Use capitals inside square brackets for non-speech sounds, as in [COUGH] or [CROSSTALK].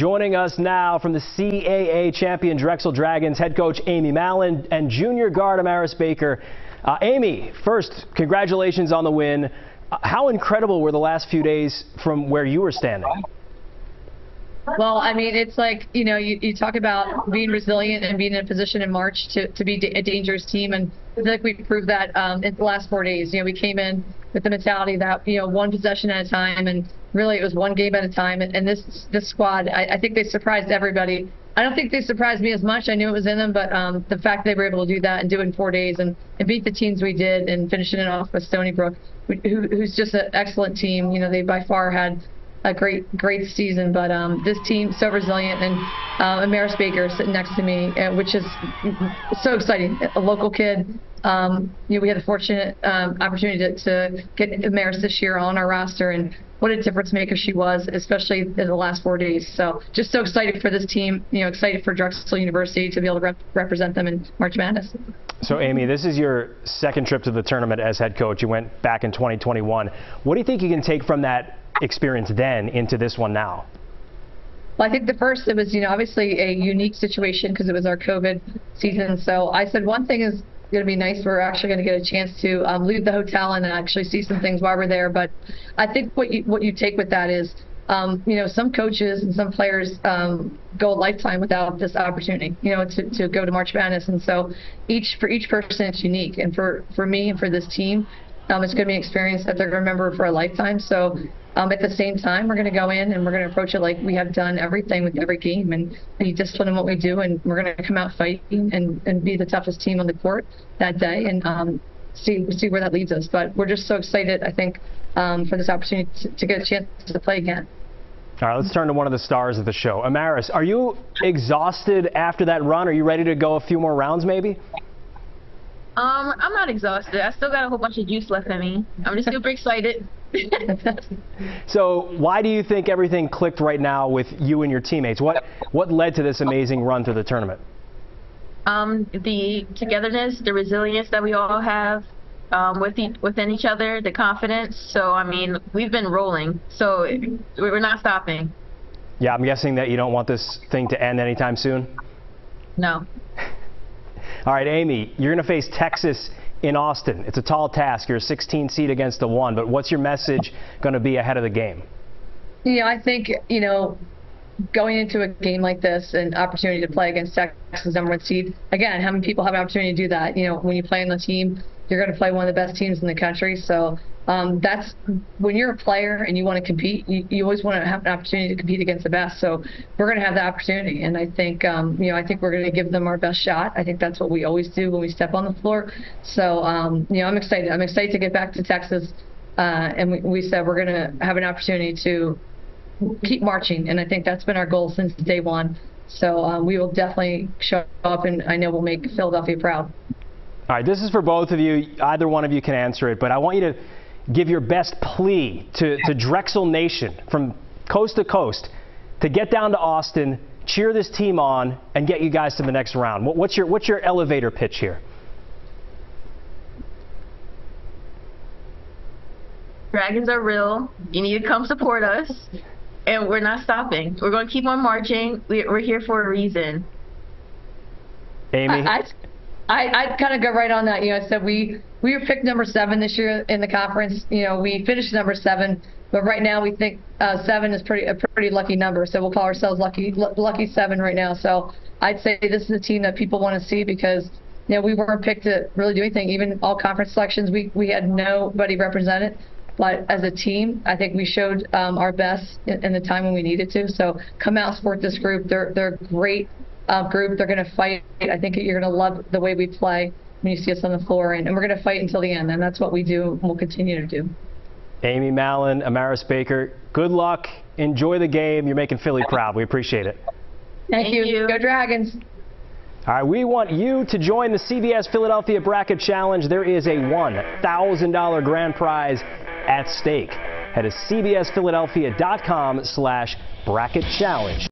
Joining us now from the CAA champion Drexel Dragons, head coach Amy Mallon and junior guard Amaris Baker. Uh, Amy, first, congratulations on the win. Uh, how incredible were the last few days from where you were standing? Well, I mean, it's like, you know, you, you talk about being resilient and being in a position in March to, to be a dangerous team. And I feel like we proved that um, in the last four days. You know, we came in with the mentality that, you know, one possession at a time and really it was one game at a time. And, and this this squad, I, I think they surprised everybody. I don't think they surprised me as much. I knew it was in them, but um, the fact they were able to do that and do it in four days and, and beat the teams we did and finishing it off with Stony Brook, who, who's just an excellent team. You know, they by far had a great great season. But um, this team so resilient, and uh, Amaris Baker sitting next to me, uh, which is so exciting. A local kid. Um, you know, we had the fortunate um, opportunity to, to get Amaris this year on our roster, and what a difference maker she was, especially in the last four days. So just so excited for this team. You know, excited for Drexel University to be able to rep represent them in March Madness. So, Amy, this is your second trip to the tournament as head coach. You went back in 2021. What do you think you can take from that experience then into this one now? Well, I think the first, it was, you know, obviously a unique situation because it was our COVID season. So I said one thing is going to be nice. We're actually going to get a chance to um, leave the hotel and actually see some things while we're there. But I think what you what you take with that is, um, you know, some coaches and some players um, go a lifetime without this opportunity, you know, to, to go to March Madness. And so each for each person, it's unique. And for for me and for this team, um, it's going to be an experience that they're going to remember for a lifetime. So um, at the same time, we're going to go in and we're going to approach it like we have done everything with every game and be disciplined in what we do. And we're going to come out fighting and, and be the toughest team on the court that day and um, see see where that leads us. But we're just so excited, I think, um, for this opportunity to, to get a chance to play again. All right, let's turn to one of the stars of the show. Amaris, are you exhausted after that run? Are you ready to go a few more rounds maybe? Um, I'm not exhausted. I still got a whole bunch of juice left in me. I'm just super excited. [LAUGHS] so why do you think everything clicked right now with you and your teammates? What what led to this amazing run through the tournament? Um, the togetherness, the resilience that we all have um, with e within each other, the confidence. So I mean, we've been rolling. So we're not stopping. Yeah, I'm guessing that you don't want this thing to end anytime soon. No. [LAUGHS] All right, Amy, you're going to face Texas in Austin. It's a tall task. You're a 16 seed against a one, but what's your message going to be ahead of the game? Yeah, I think, you know, going into a game like this, an opportunity to play against Texas number one seed, again, how many people have an opportunity to do that? You know, when you play on the team, you're going to play one of the best teams in the country. So um, that's when you're a player and you want to compete, you, you, always want to have an opportunity to compete against the best. So we're going to have that opportunity, and I think um, you know I think we're going to give them our best shot. I think that's what we always do when we step on the floor. So um, you know I'm excited. I'm excited to get back to Texas, uh, and we, we said we're going to have an opportunity to keep marching, and I think that's been our goal since day one. So um, we will definitely show up, and I know we'll make Philadelphia proud. All right, this is for both of you. Either one of you can answer it, but I want you to give your best plea to, to Drexel Nation from coast to coast to get down to Austin, cheer this team on, and get you guys to the next round. What's your, what's your elevator pitch here? Dragons are real. You need to come support us. And we're not stopping. We're going to keep on marching. We're here for a reason. Amy? I, I, I, I'd kind of go right on that. You know, I said we we were picked number seven this year in the conference. You know, we finished number seven, but right now we think uh, seven is pretty a pretty lucky number. So we'll call ourselves lucky lucky seven right now. So I'd say this is a team that people want to see because you know we weren't picked to really do anything. Even all conference selections, we we had nobody represented. But as a team, I think we showed um, our best in, in the time when we needed to. So come out, support this group. They're they're great uh, group. They're going to fight. I think you're going to love the way we play when you see us on the floor, and, and we're going to fight until the end, and that's what we do and we'll continue to do. Amy Mallon, Amaris Baker, good luck. Enjoy the game. You're making Philly proud. We appreciate it. Thank, Thank you. you. Go Dragons. All right, we want you to join the CBS Philadelphia Bracket Challenge. There is a $1,000 grand prize at stake. Head to cbsphiladelphia.com slash bracket challenge.